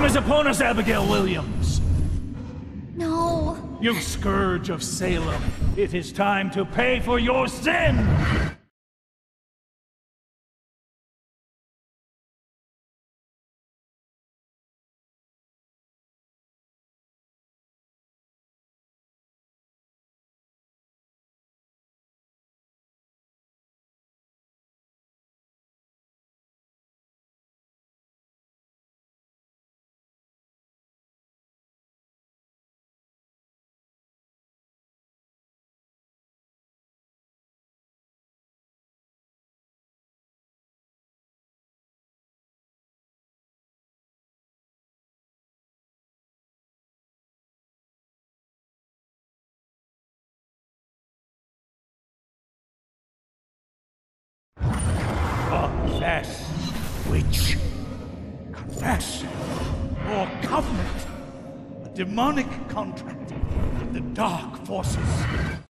time is upon us, Abigail Williams. No. You scourge of Salem, it is time to pay for your sin! Confess, witch. Confess your covenant. A demonic contract with the dark forces.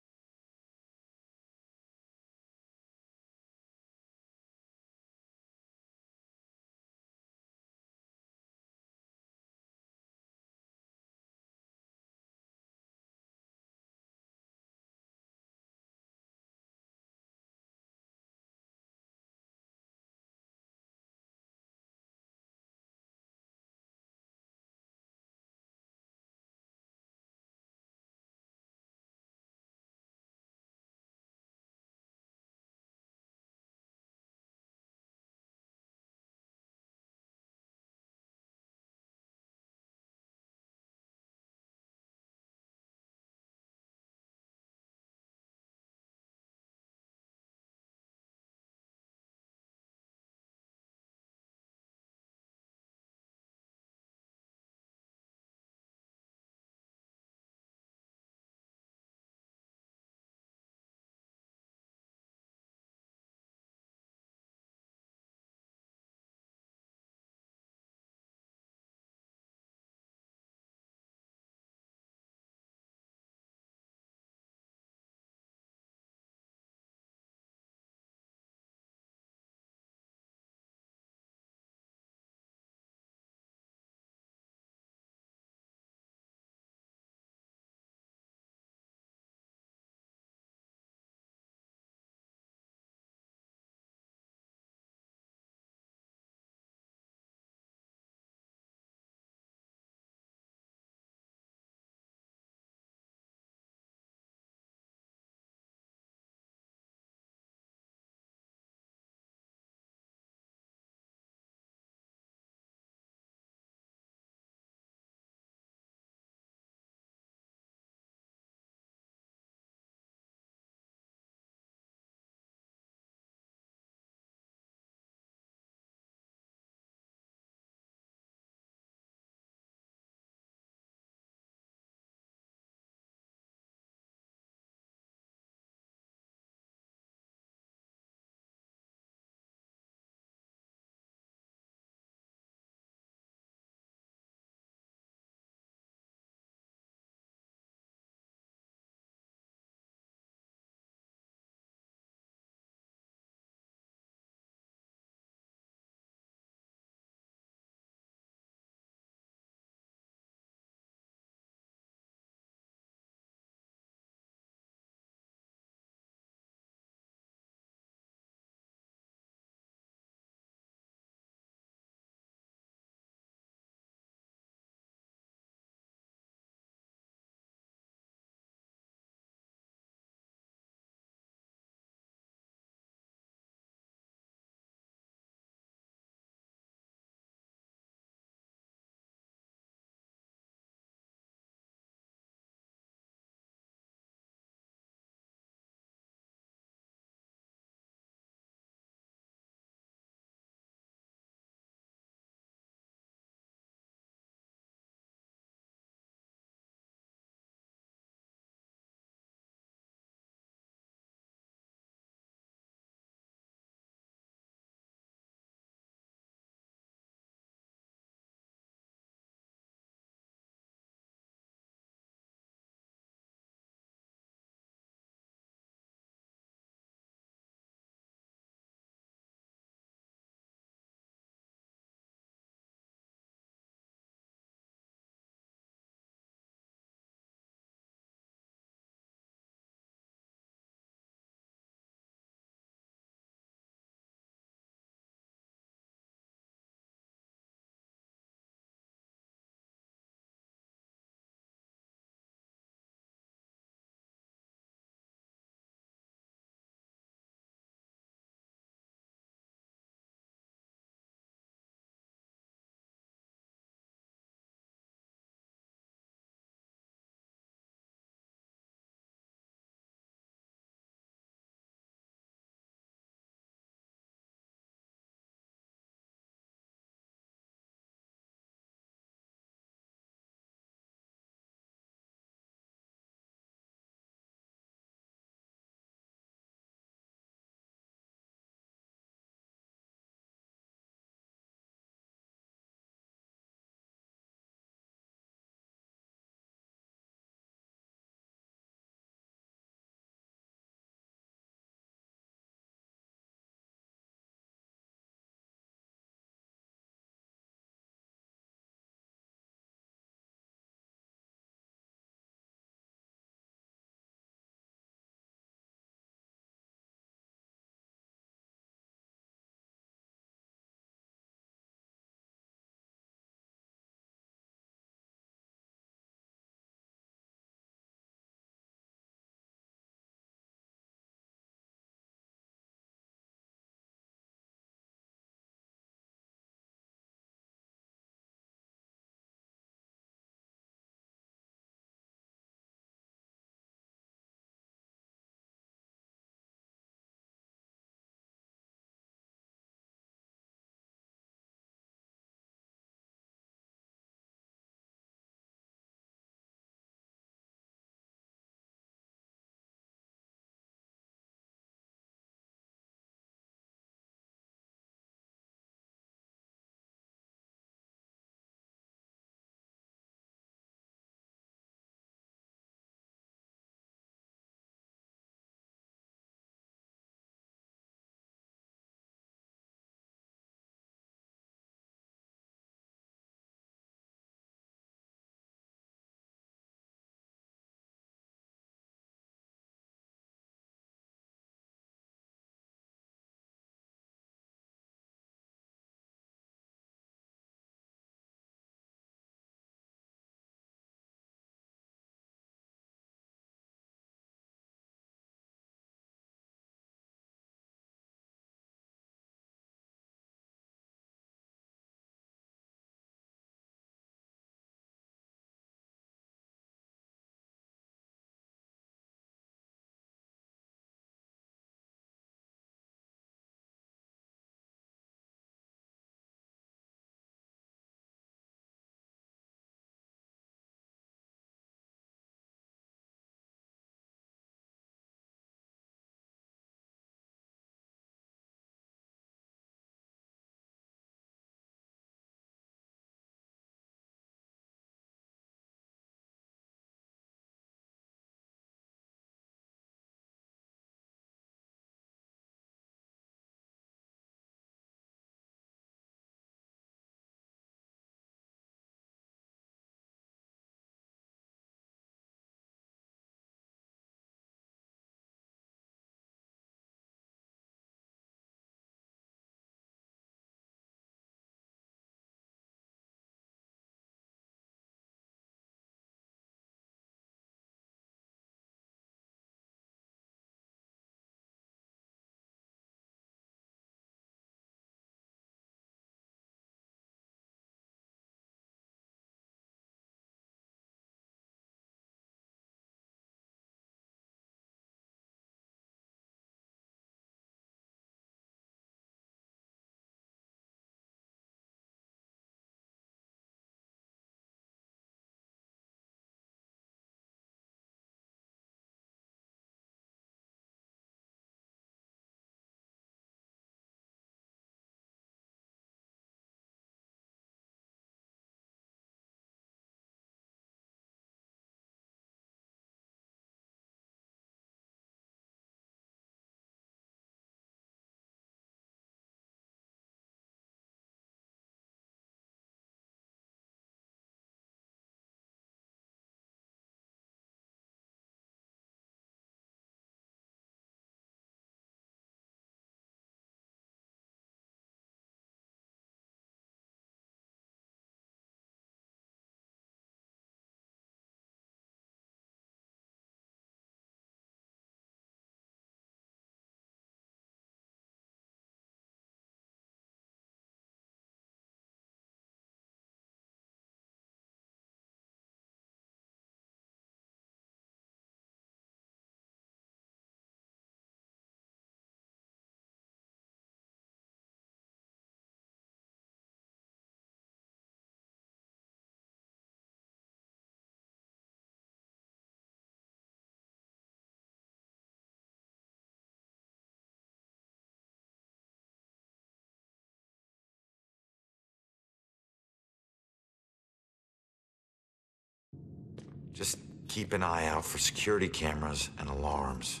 Just keep an eye out for security cameras and alarms.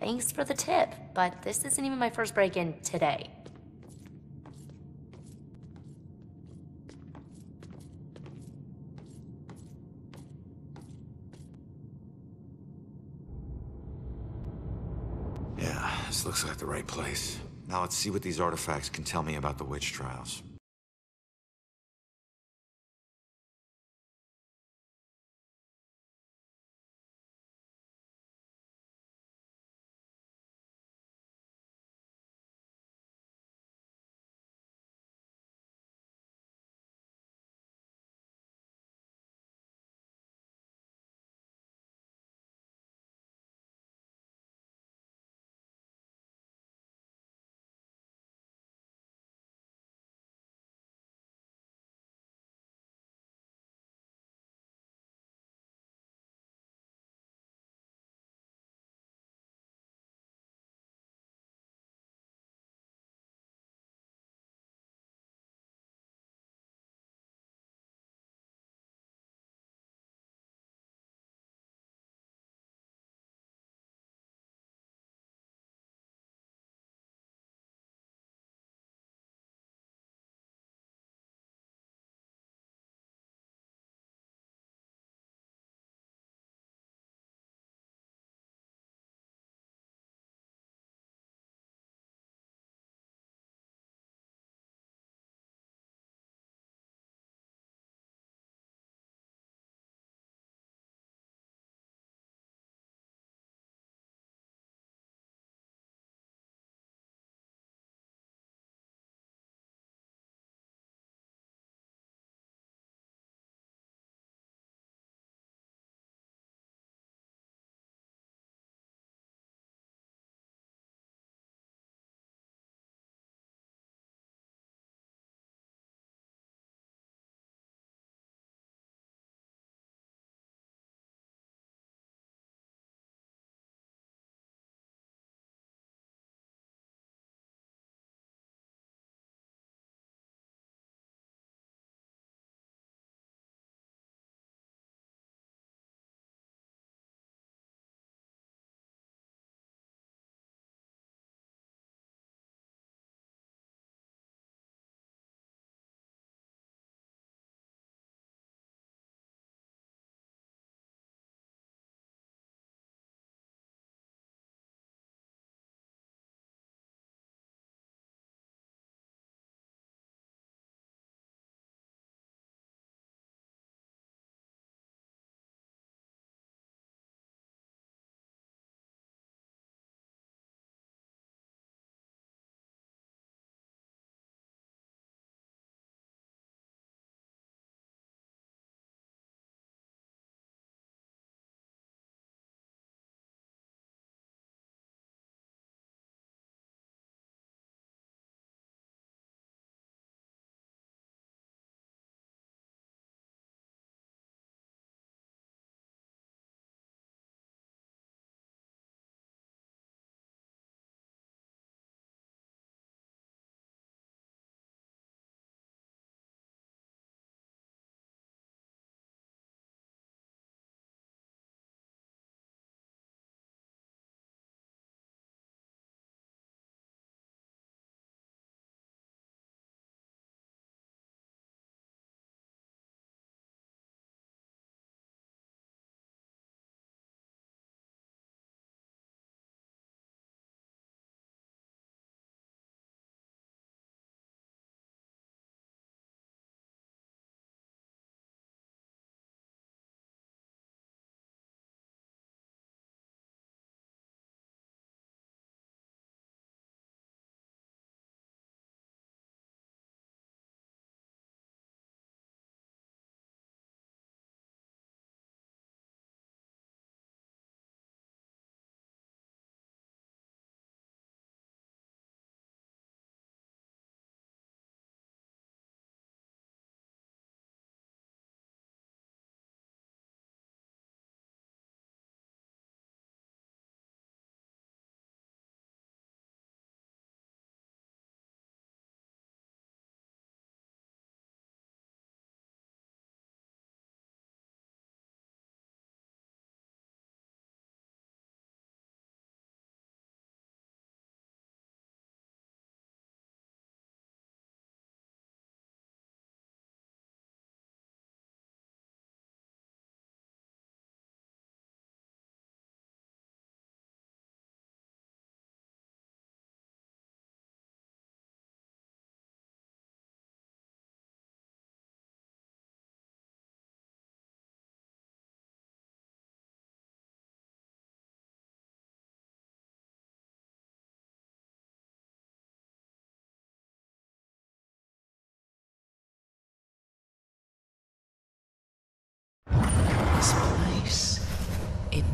Thanks for the tip, but this isn't even my first break in today. Yeah, this looks like the right place. Now let's see what these artifacts can tell me about the witch trials.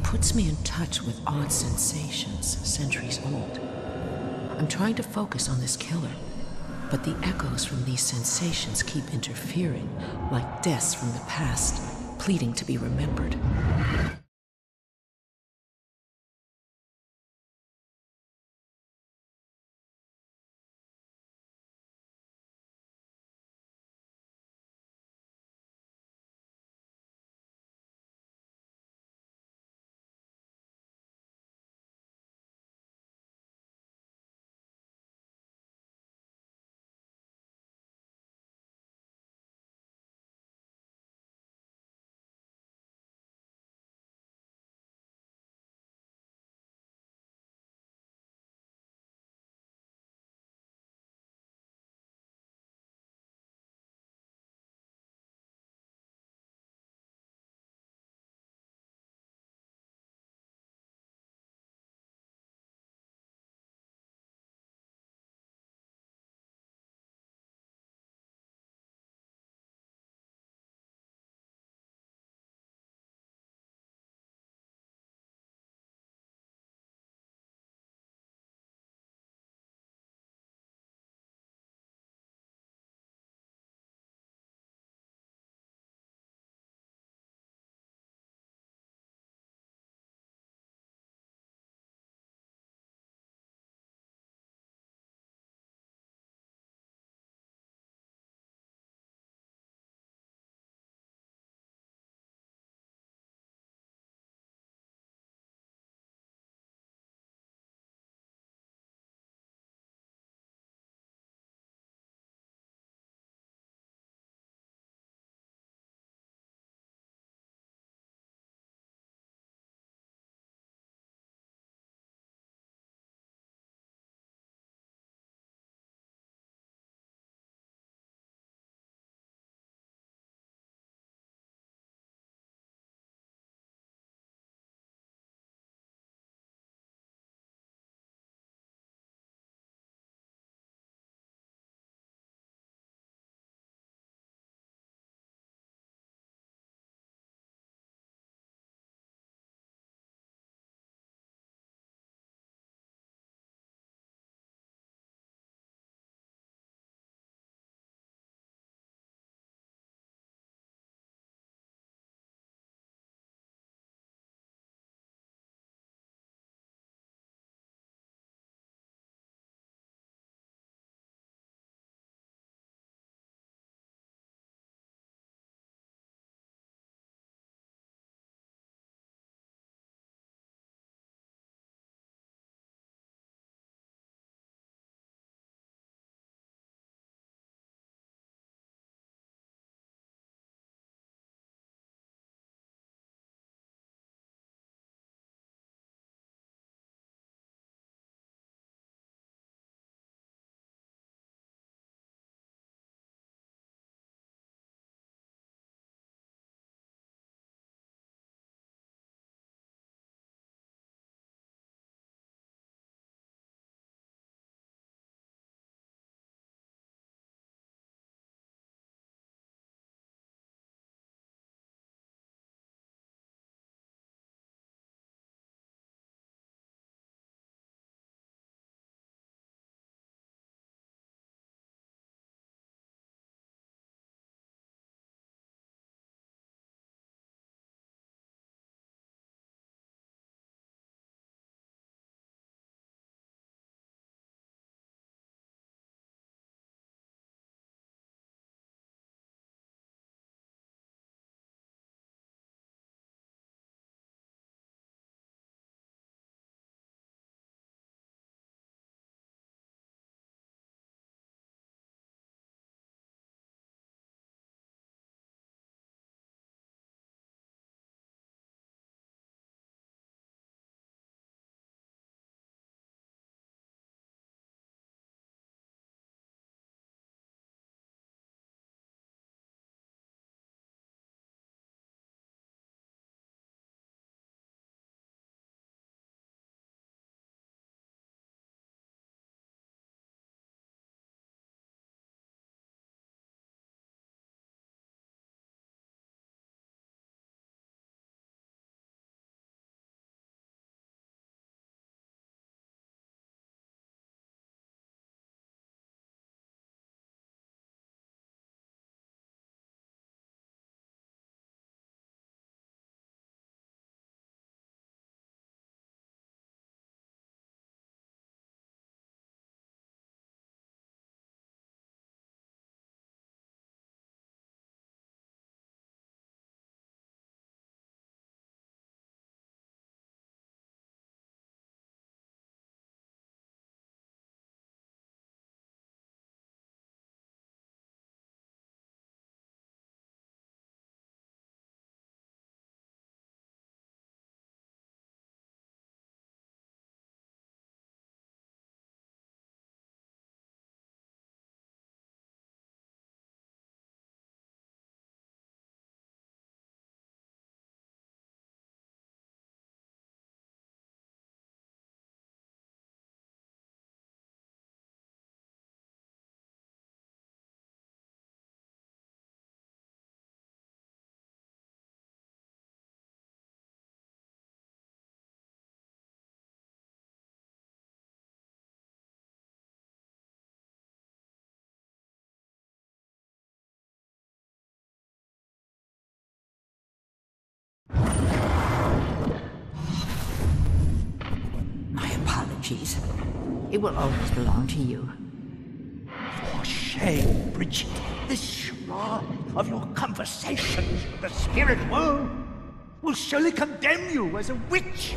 Puts me in touch with odd sensations, centuries old. I'm trying to focus on this killer, but the echoes from these sensations keep interfering, like deaths from the past, pleading to be remembered. It will always belong to you. For shame, Bridget. This charade of your conversations with the spirit world will surely condemn you as a witch.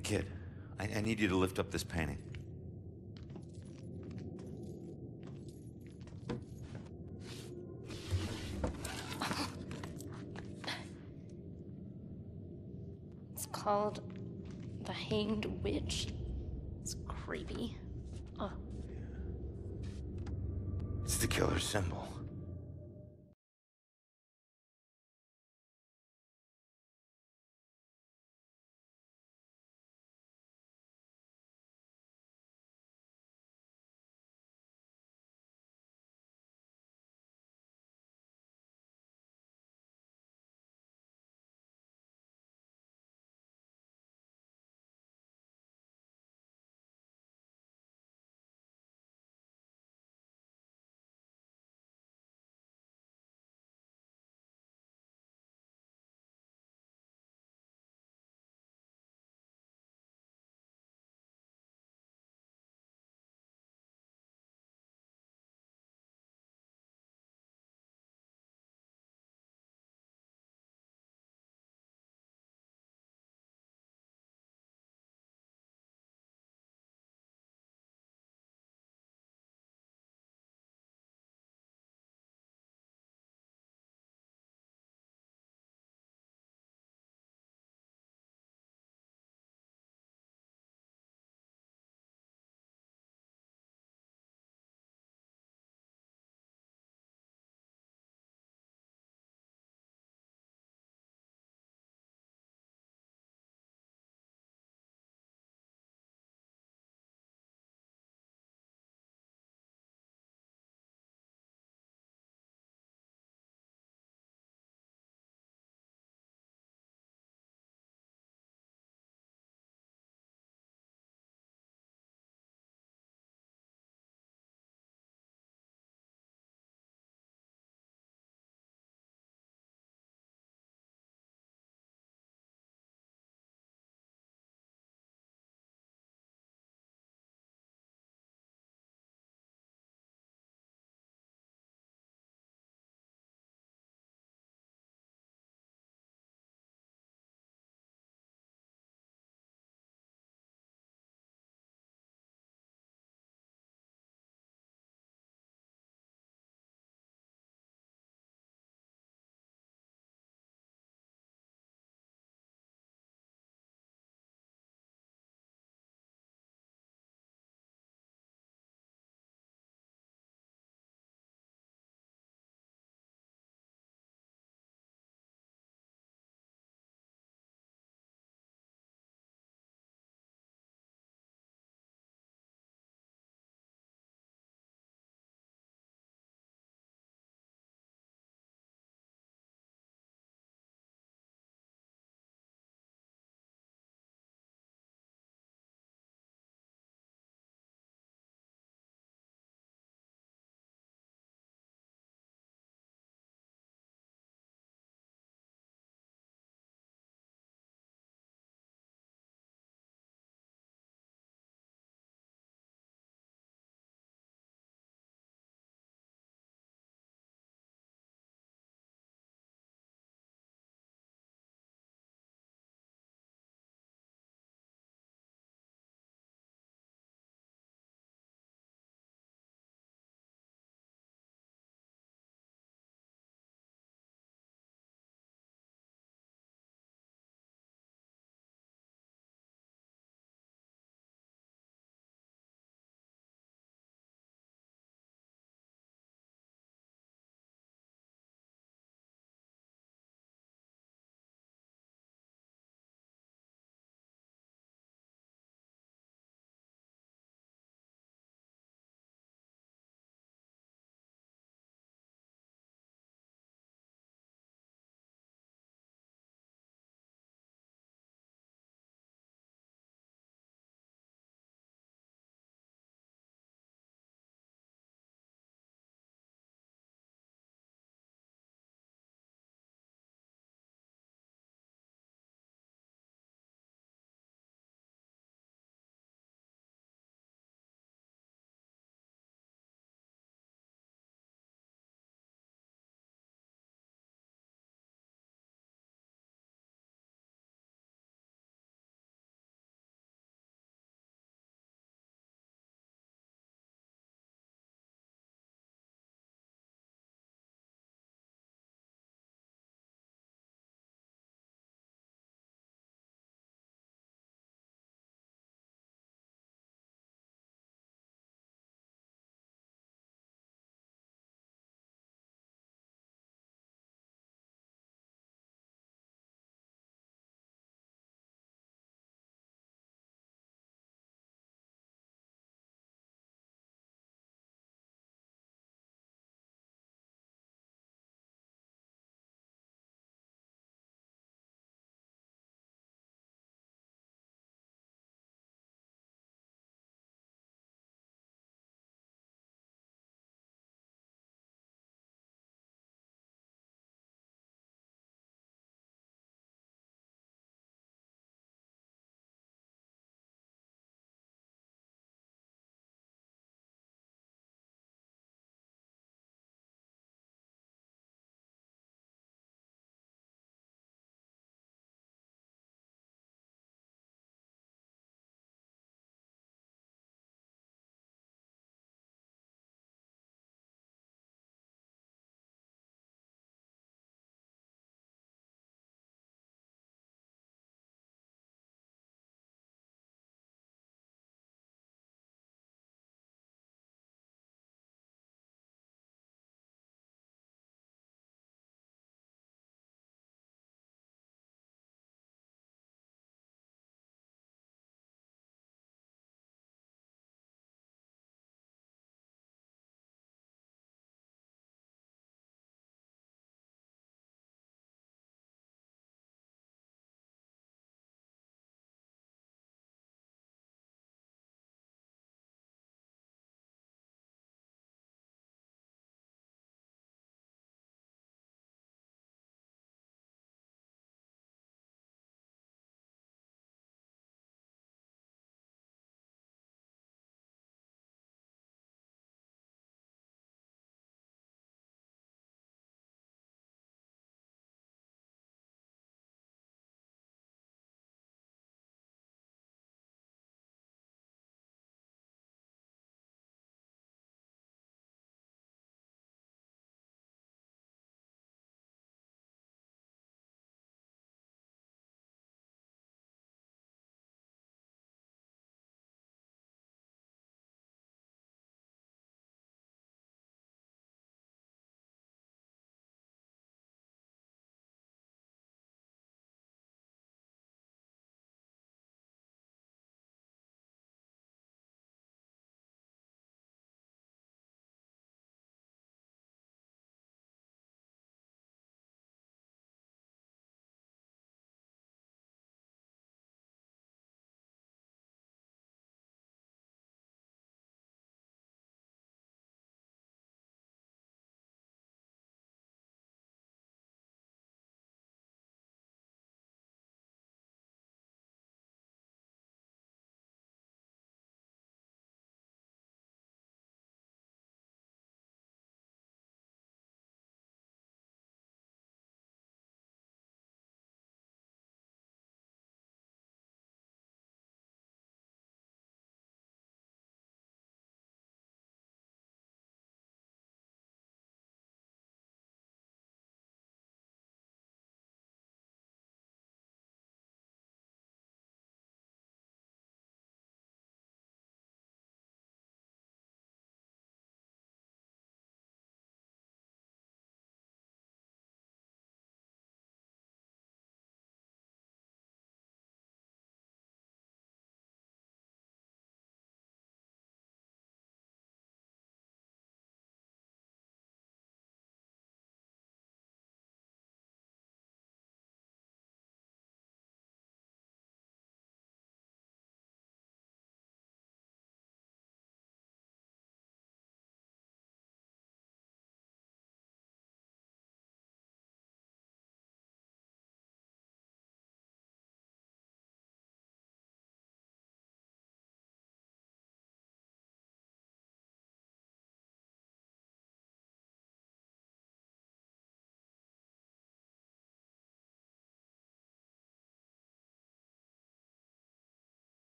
Kid. I, I need you to lift up this painting. It's called The Hanged Witch. It's creepy. Oh, It's the killer symbol.